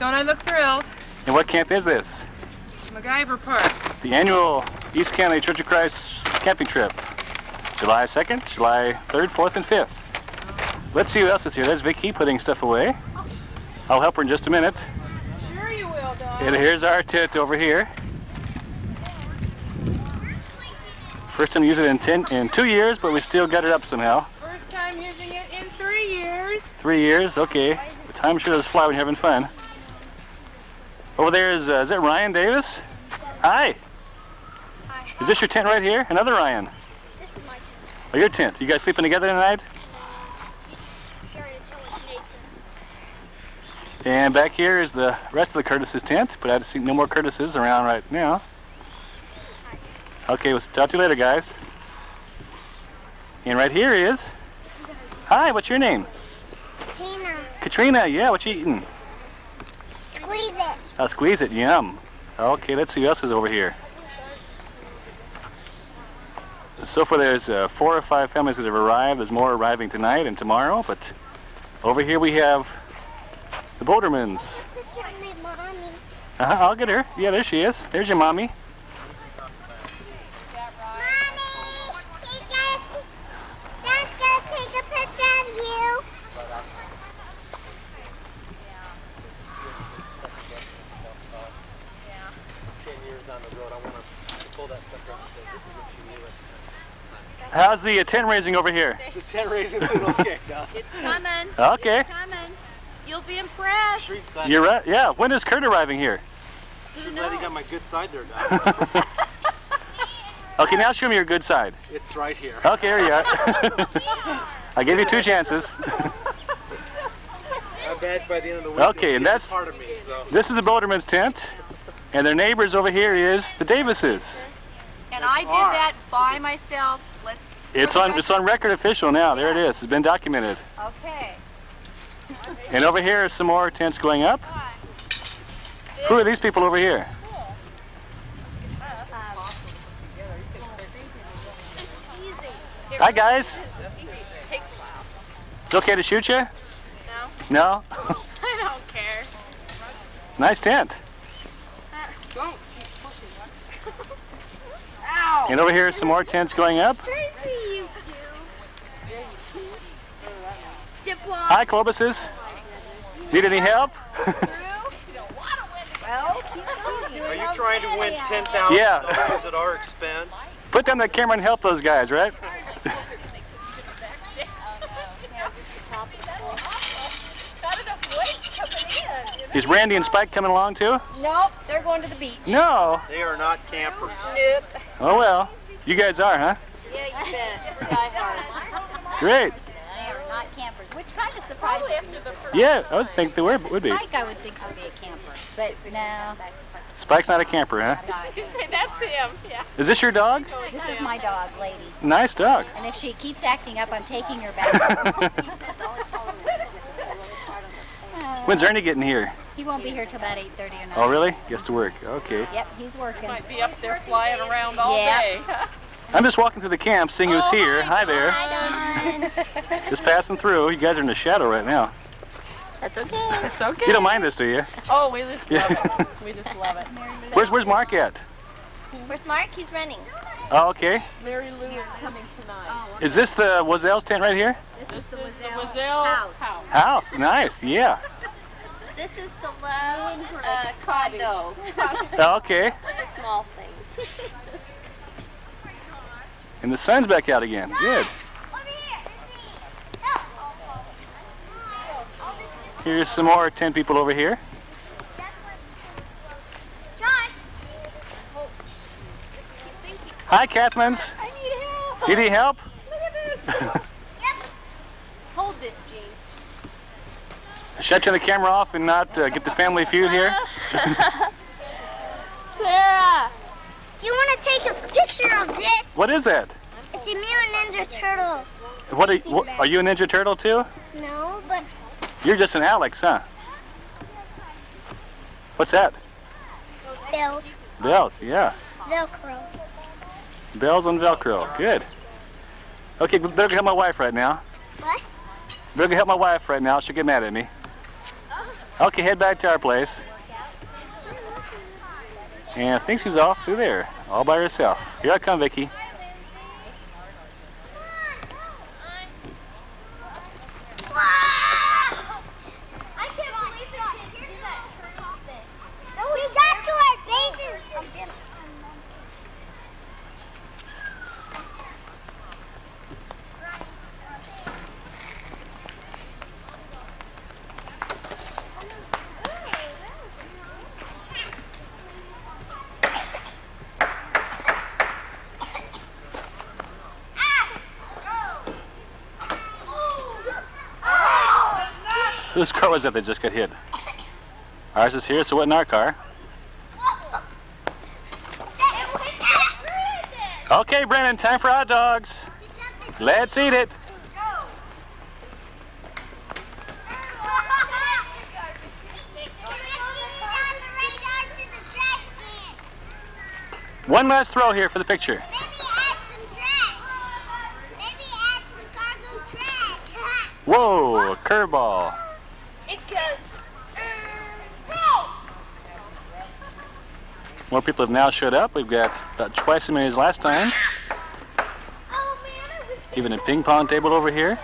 Don't I look thrilled? And what camp is this? McIver Park. The annual East County Church of Christ camping trip. July 2nd, July 3rd, 4th, and 5th. Let's see who else is here. There's Vicki putting stuff away. I'll help her in just a minute. Sure you will, Don. And here's our tent over here. First time using it in, ten, in two years, but we still got it up somehow. First time using it in three years. Three years, okay. The time sure does fly when you're having fun. Over there is, uh, is that Ryan Davis? Hi. Hi. Is this your tent right here? Another Ryan. This is my tent. Oh, your tent. You guys sleeping together tonight? Sharing a tent Nathan. And back here is the rest of the Curtis's tent, but I don't see no more Curtis's around right now. Okay, we'll talk to you later, guys. And right here is. Hi, what's your name? Katrina. Katrina. Yeah, what you eating? Squeeze it. I'll squeeze it. Yum. Okay, let's see who else is over here. So far, there's uh, four or five families that have arrived. There's more arriving tonight and tomorrow, but over here we have the Bouldermans. Uh-huh, I'll get her. Yeah, there she is. There's your. Mommy, he got, Dad's gonna take a picture of you. Ten years down the road, I want to pull that sucker up and say, this is what you knew. How's the uh, tent raising over here? The tent raising's doing okay now. It's coming. Okay. It's coming. You'll be impressed. Sure he's glad, You're right. Yeah. When is Kurt arriving here? sure glad he got my good side there, Doc. Okay, now show me your good side. it's right here. Okay, here you are. I gave you two chances. I'm bad by the end of the week. Okay, and that's- part of me. So This is the Boulderman's tent, and their neighbors over here is the Davises. And I did that by myself. It's on it's on record official now. There it is. It's been documented. Okay. And over here is some more tents going up. Who are these people over here? Hi guys. Takes a while. It's okay to shoot you? No, No? I don't care. nice tent. And over here is some more tents going up. Tracy, you two. Diplo. Hi Clobuses. Need any help? are you trying to win ten thousand Yeah. dollars at our expense? Put down that camera and help those guys, right? Got enough weight coming in. Is Randy and Spike coming along too? Nope, they're going to the beach. No. They are not campers. Nope. Oh well. You guys are, huh? Yeah, you bet. Sky hard. Great. They are not campers, which kind of surprises me. Yeah, I would think they were, would be. Spike, I would think would be a camper, but no. Spike's not a camper, huh? That's him. Yeah. Is this your dog? This is my dog, Lady, Nice dog. and if she keeps acting up, I'm taking her back. When's Ernie getting here? he won't be here till about 8:30 or 9. Oh, really? Gets to work. Okay. Yep, he's working. Might be up there flying around all Yeah. day. I'm just walking through the camp, seeing who's Oh, here. Hi there. Hi, Don. Just passing through. You guys are in the shadow right now. That's okay. It's okay. You don't mind this, do you? Oh, we just love it. We just love it. Where's Where's Mark at? Where's Mark? He's running. Oh, okay. Mary Lou is coming tonight. Is this the Wazel's tent right here? This is the Wazelle house. house. House. Nice. Yeah. This is the love uh, condo. Oh, okay. a small thing. And the sun's back out again. Good. Here's some more tent people over here. Josh. Hi, Cathmans. I need help. You need help? Look at this. yes. Hold this, Gene. Shut you the camera off and not uh, get the family feud here. Sarah. Do you want to take a picture of this? What is that? It's a Mutant Ninja Turtle. What are, what, are you a Ninja Turtle too? No, but You're just an Alex, huh? What's that? bells. Bells, yeah. Velcro. Bells on Velcro. Good. Okay, better go help my wife right now. What? Better go help my wife right now. She'll get mad at me. Okay, head back to our place. And I think she's off through there, all by herself. Here I come, Vicki. I can't believe it. Here's the We got to our bases. Whose car was that that just got hit? Ours is here, so what in our car? Okay, Brennan, time for hot dogs. Let's eat it. One last throw here for the picture. Maybe add some trash. Maybe add some cargo trash. Whoa, a curveball. It goes. Hey! More people have now showed up. We've got about twice as many as last time. Oh man, I wish Even a ping pong table over here.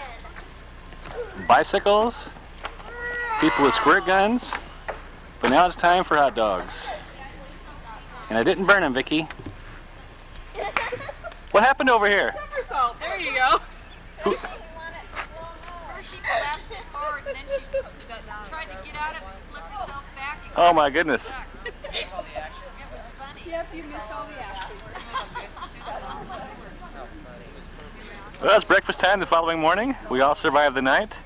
Bicycles. People with squirt guns. But now it's time for hot dogs. And I didn't burn them, Vicki. What happened over here? Pepper. There you go. First she collapsed forward and then she tried to get out of it and flipped herself back. and Oh my goodness. It was. Yep, you missed all the action. Well, it's breakfast time the following morning. We all survived the night.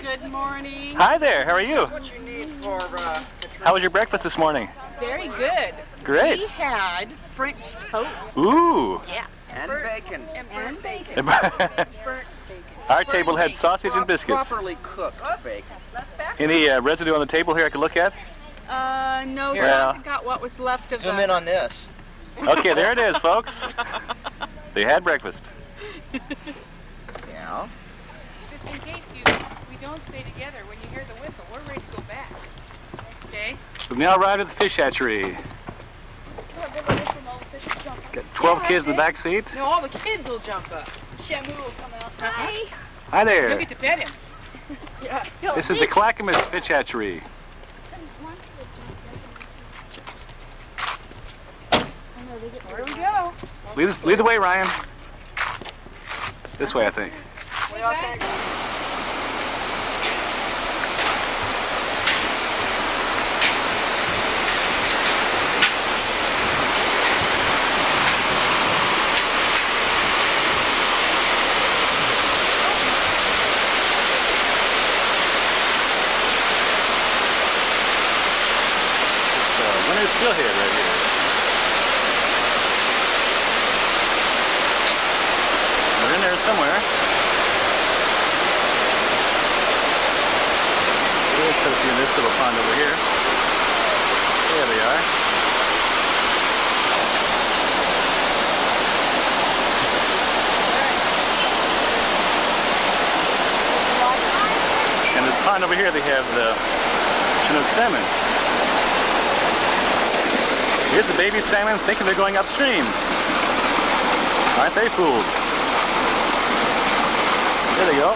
Good morning. Hi there, how are you? What you need for, uh, How was your breakfast this morning? Very good. Great. We had French toast. Ooh. Yes. and bacon. And burnt bacon. Our table had sausage and biscuits. Properly cooked bacon. Any uh, residue on the table here I could look at? Uh, no, Here. Shanta got what was left of Zoom the... in on this. Okay, there it is, folks. They had breakfast. Yeah. Just in case you we don't stay together, when you hear the whistle, we're ready to go back. Okay? We've now arrived at the fish hatchery. Got 12 kids in the back seat. No, all the kids will jump up. Shamu will come out. Hi. Hi You'll there. get to pet him. This is the Clackamas Fish Hatchery. Where we go? Lead, lead the way, Ryan. This way, I think. We all can It's uh, winter steelhead right here. They're in there somewhere. Let's put a few in this little pond over here. There they are. And this pond over here, they have the Chinook salmons. Here's the baby salmon thinking they're going upstream. Aren't they fooled? There they go.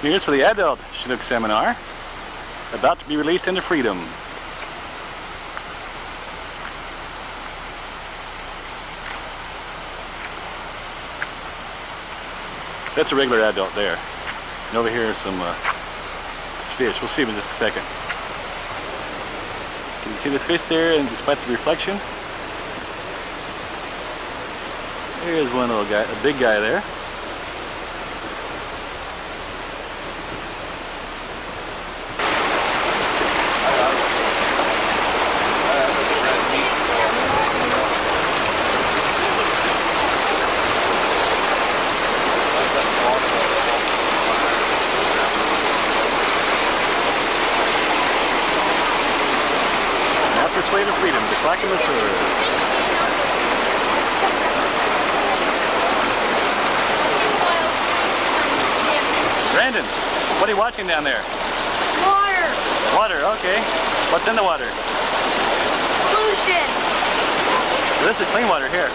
Here's for the adult Chinook seminar. about to be released into freedom. That's a regular adult there. And over here is some uh, fish. We'll see them in just a second. Can you see the fish there and despite the reflection? There's one little guy, a big guy there. Now persuade of freedom, just like in Missouri. Brandon, what are you watching down there? Water. Water, okay. What's in the water? Pollution. This is clean water here.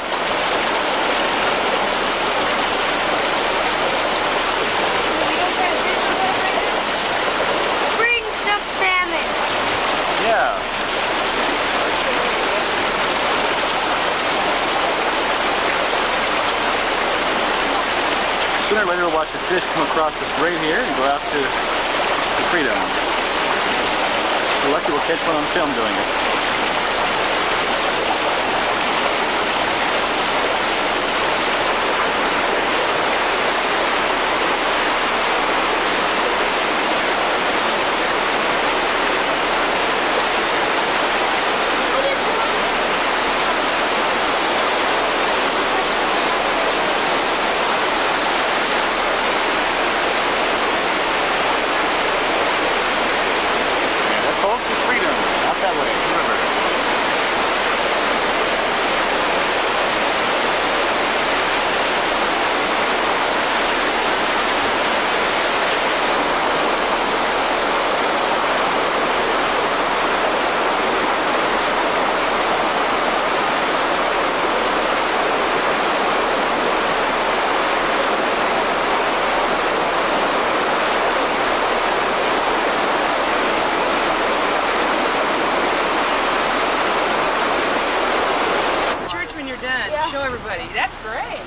Spring snook salmon. Yeah. Sooner or later we'll watch a fish come across this grate here and go out to, to freedom. We're lucky we'll catch one on film doing it. And that's folks, it's freedom. Out that way, the river. Church when you're done. Show everybody. That's great.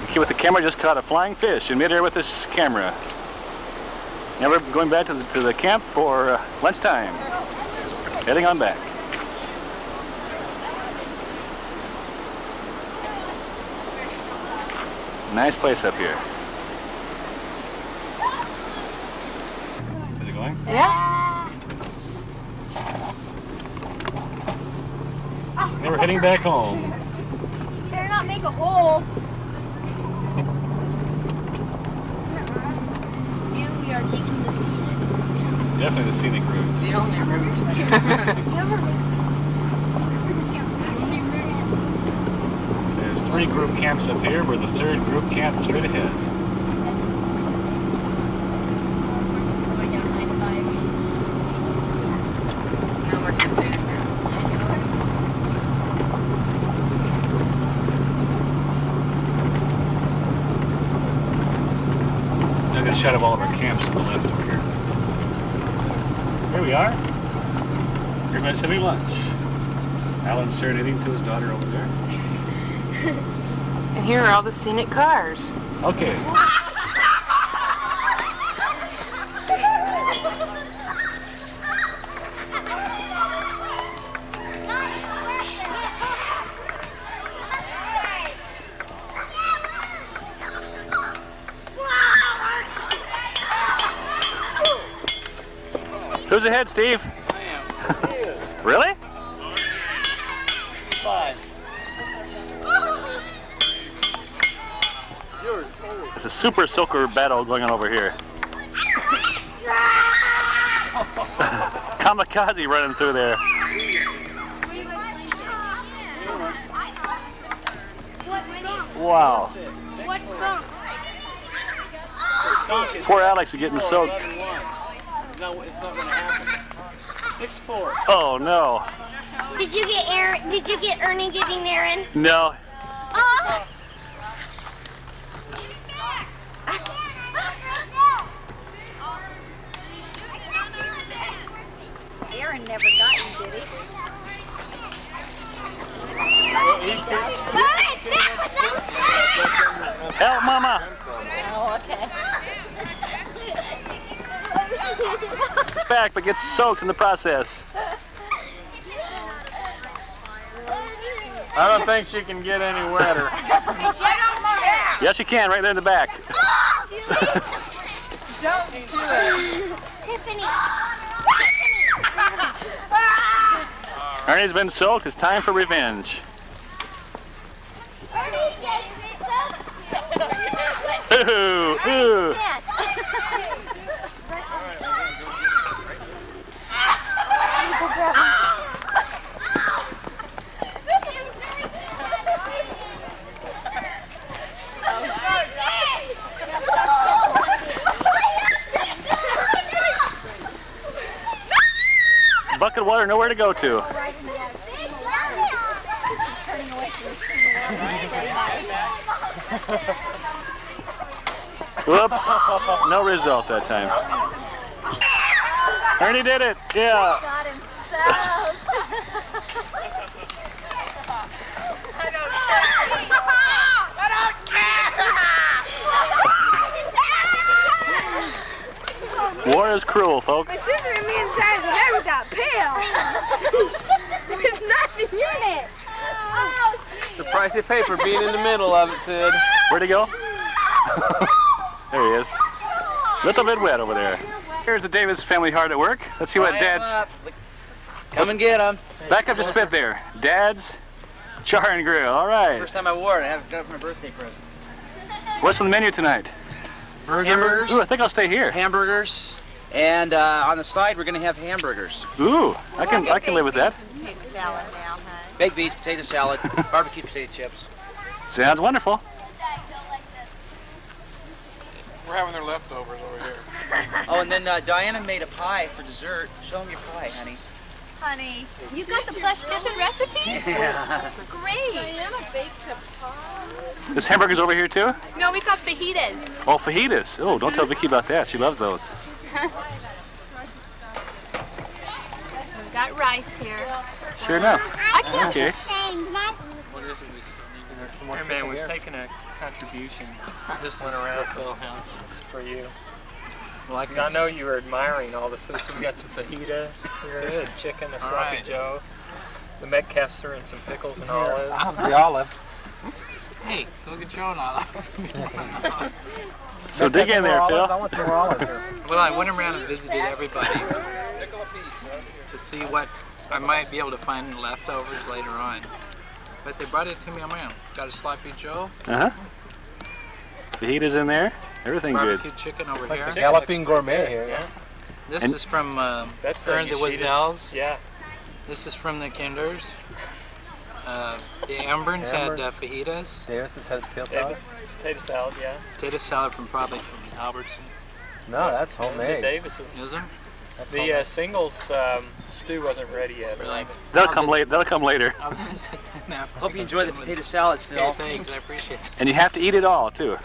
The kid with the camera just caught a flying fish in midair with this camera. Now we're going back to the, to the camp for uh, lunchtime. Heading on back. Nice place up here. Is it going? Yeah. Now we're heading back home. Better not make a hole. And we are taking the scenic. Definitely the scenic route. The only route. There's three group camps up here. We're the third group camp straight ahead. no more just sitting there. I got a shot of all of our camps on the left over here. Here we are. Everybody's having lunch. Alan's serenading to his daughter over there. And here are all the scenic cars. Okay. Ahead, Steve? I am. Really? Five. It's a super soaker battle going on over here. Kamikaze running through there. Wow. What's skunk? Skunk Poor Alex is getting soaked. 11. No, it's not going to happen. Six four. Oh no. Did you get Aaron? Did you get Ernie getting Aaron? No. Oh. Aaron never got you, did he? Help, Mama! Oh, okay. It's back, but in the process. I don't think she can get any wetter. Yes, you can, right there in the back. Don't do it. Tiffany. Ernie's been soaked. It's time for revenge. Ooh, ooh. Bucket of water, nowhere to go to. Whoops. No result that time. Ernie did it. Yeah. Got. War is cruel, folks. sister and me inside There's nothing in it. The price you pay for being in the middle of it, Sid. Where'd he go? there he is. Little bit wet over there. Here's the Davis family hard at work. Let's see what Dad's. Come and get them. Back up to spit there. Dad's char and grill. All right. First time I wore it, I have got it for my birthday present. What's on the menu tonight? Hamburgers. Ooh, I think I'll stay here. Hamburgers. And uh, on the side, we're going to have hamburgers. Ooh, I can I can live with that. Potato salad now, huh? Baked beans, potato salad, barbecue potato chips. Sounds wonderful. We're having their leftovers over here. Oh, and then uh, Diana made a pie for dessert. Show them your pie, honey. Honey, you got the plush pippin recipe? Yeah. Great. Diana baked a pie. This hamburger's over here too. No, we got fajitas. Oh, fajitas. Oh, don't tell Vicki about that. She loves those. We've got rice here. Sure enough. I can't. Okay. Hey man, we've taken a contribution. This went around for, it's for you. Well, I, I know you were admiring all the food, so we got some fajitas here, some chicken, a sloppy right. joe. The Metcalf's and some pickles and olives. The olive. hey, go get your own olive. So dig in there, I Phil. want some more olives. Well, I went around and visited everybody to see what I might be able to find leftovers later on. But they brought it to me on my own. Got a sloppy Joe, Uh huh. Fajitas in there. Everything good. barbecue chicken over Like here. the galloping gourmet here. Yeah, This And- is from um, that's uh, the Yoshida's- Wazels. Yeah, This is from the Kinders. Uh, the Amberns had uh, fajitas. Davis has had peel salad. Davis potato salad. Yeah, Potato salad from probably from Albertson. No, that's the homemade. Davis's. Is there? That's The uh, singles um, stew wasn't ready yet. Really? That'll I'll come just- late. That'll come later. I'll just set that now. Hope you enjoy the potato salad, Okay, Phil. thanks. I appreciate it. And you have to eat it all too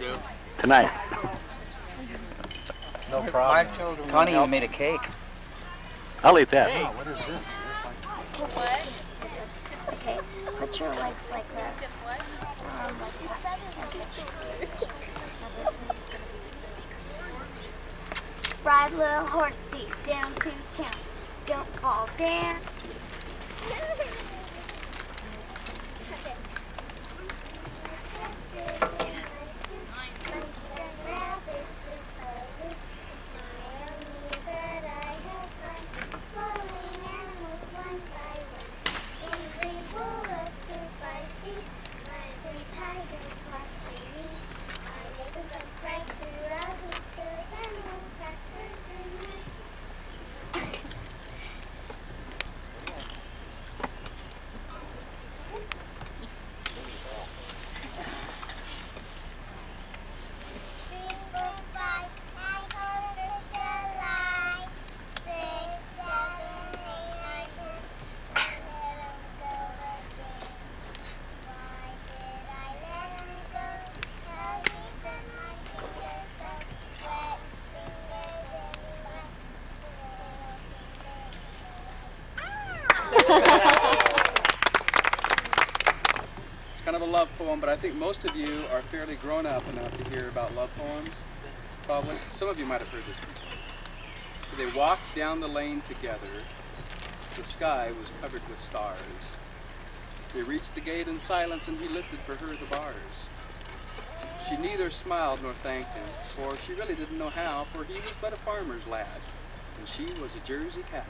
You do. tonight. no problem. Five children. Connie even made a cake. I'll eat that. Oh, what is this? Okay, put your legs like this. Um, Ride little horsey down to town. Don't fall down. Poem, but I think most of you are fairly grown up enough to hear about love poems. Probably. Some of you might have heard this before. They walked down the lane together. The sky was covered with stars. They reached the gate in silence, and he lifted for her the bars. She neither smiled nor thanked him, for she really didn't know how, for he was but a farmer's lad, and she was a Jersey cow.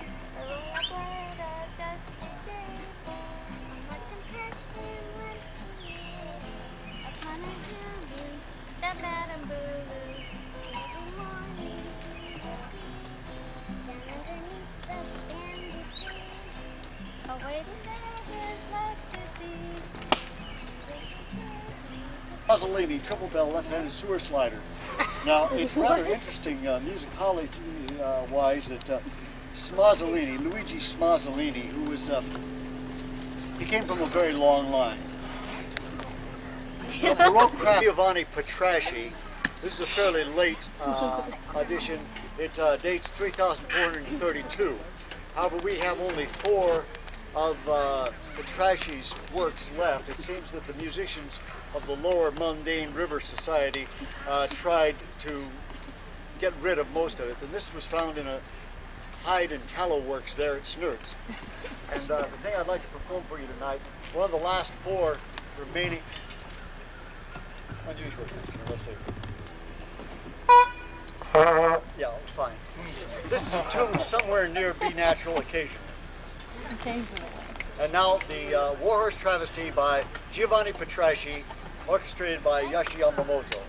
Hey, that's the end of it. Mazzolini, triple bell left-handed sewer slider. Now, it's rather interesting uh, musicology uh, wise that uh, Smazzolini, Luigi Smazzolini, who was, uh, he came from a very long line. The Baroque Giovanni Petraschi, this is a fairly late uh, edition. It uh, dates 3432. However, we have only four of uh, Petraschi's works left. It seems that the musicians of the lower mundane river society uh, tried to get rid of most of it. And this was found in a hide and tallow works there at Snurt's. And uh, the thing I'd like to perform for you tonight, one of the last four remaining unusual things. Let's see. Yeah, it's fine. This is a tune somewhere near B Natural Occasion. Occasionally. And now the uh, Warhorse Travesty by Giovanni Petraschi, orchestrated by Yashi Yamamoto.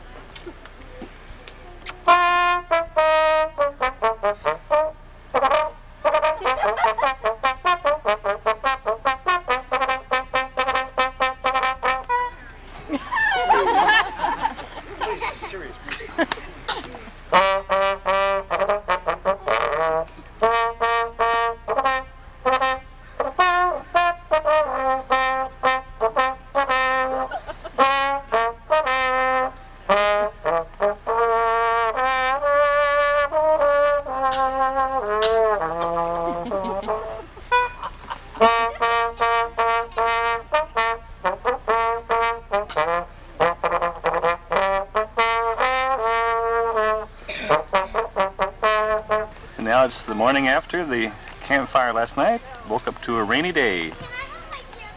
Now it's the morning after the campfire last night. Woke up to a rainy day.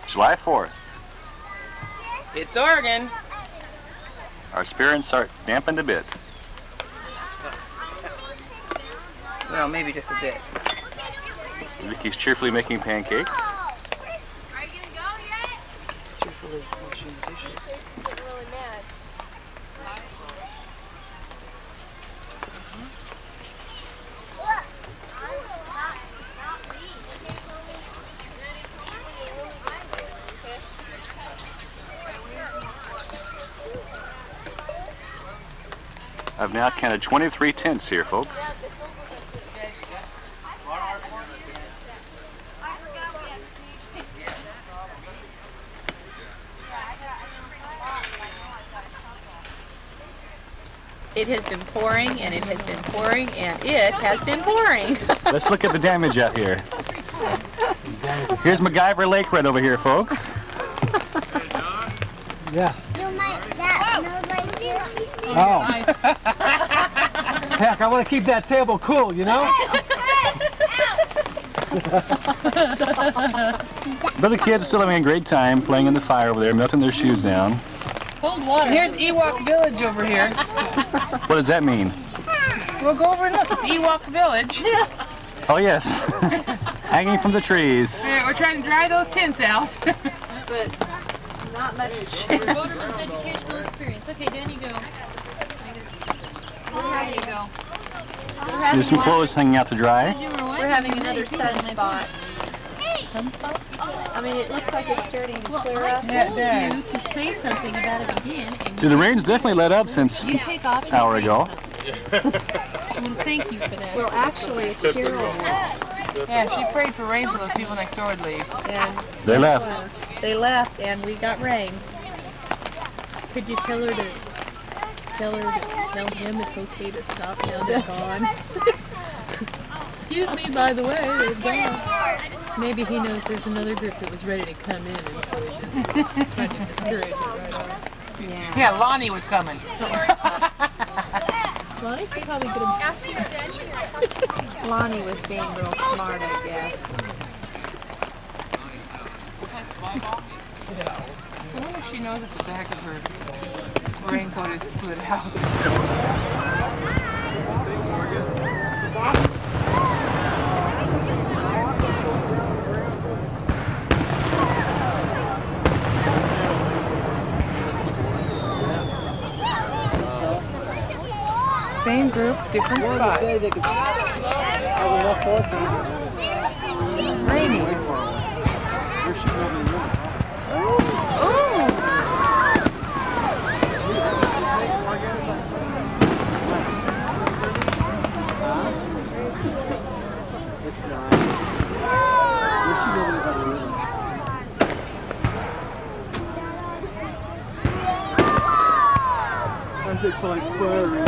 July 4th. It's Oregon. Our spirits are dampened a bit. Well, maybe just a bit. Vicki's cheerfully making pancakes. Are you gonna go yet? Cheerfully washing dishes. really mad. I've now counted 23 tents here, folks. I forgot we have It has been pouring and it has been pouring and it has been pouring. Let's look at the damage out here. Here's McIver Lake right over here, folks. No, my, that, no, like this. Oh. Heck, I want to keep that table cool, you know? But the kids are still having a great time playing in the fire over there, melting their shoes down. Cold water. Here's Ewok Village over here. What does that mean? We'll go over and look. It's Ewok Village. Oh, yes. Hanging from the trees. We're we're trying to dry those tents out. but not much. Roderman's educational experience. Okay, down you go. There you go. There's some clothes hanging out to dry. We're having another sunspot. Sunspot? I mean, it looks like it's starting to clear up. Yeah, it does. to say something about it again, and The rain's definitely let up since you take off. an hour ago. I want to thank you for that. Well, actually, it's Cheryl's. Yeah, she prayed for rain for those people next door would leave. And They left. they left and we got rain. Could you tell her to tell her tell him it's okay to stop now they're gone? excuse me, by the way, they've gone. Maybe he knows there's another group that was ready to come in, and so he just tried to discourage it right off. Yeah, Lonnie was coming. Lonnie could probably get him. Lonnie was being real smart, I guess. I wonder if she knows at the back of her raincoat is split out. Same group, different spot. Rainy. It's not. Where's she going to go to I think like furry.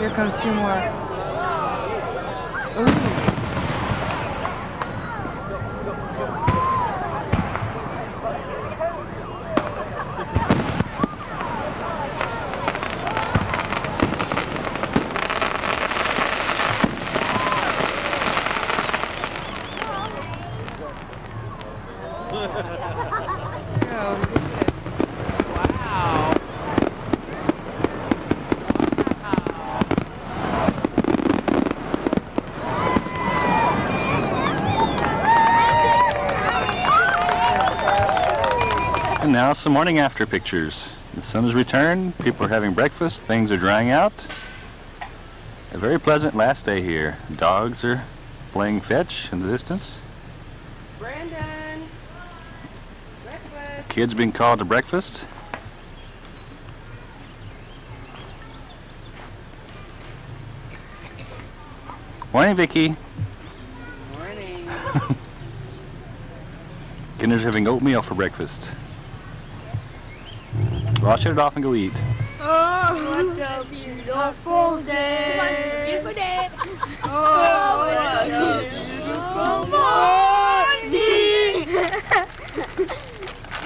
Here comes two more. Wow. And now some morning after pictures. The sun has returned, people are having breakfast, things are drying out. A very pleasant last day here. Dogs are playing fetch in the distance. Brandon. Breakfast. Kids being called to breakfast. Morning, Vicki. Morning. Kinder's having oatmeal for breakfast. Well, I'll shut it off and go eat. Oh, what a beautiful day. Beautiful day. Oh, what a beautiful morning.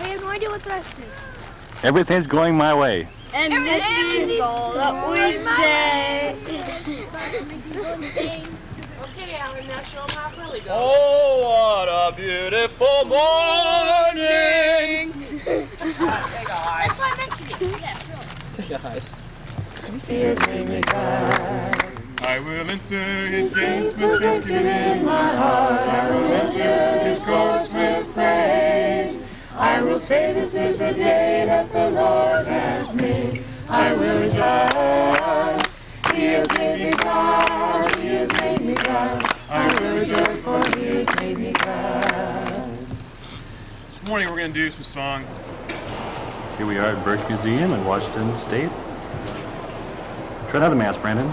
we have no idea what the rest is. Everything's going my way. And this is all that we say. Okay, Alan, now show them how it really goes. Oh, what a beautiful morning! That's why I mentioned it. Yeah, really. I will enter his gates with thanksgiving in my heart. I will enter his courts with praise. I will say this is the day that the Lord has made. I will rejoice. He has made me glad. He has made me glad. I will rejoice for he has made me glad. This morning we're going to do some song. Here we are at Burke Museum in Washington State. Try another mask, Brandon.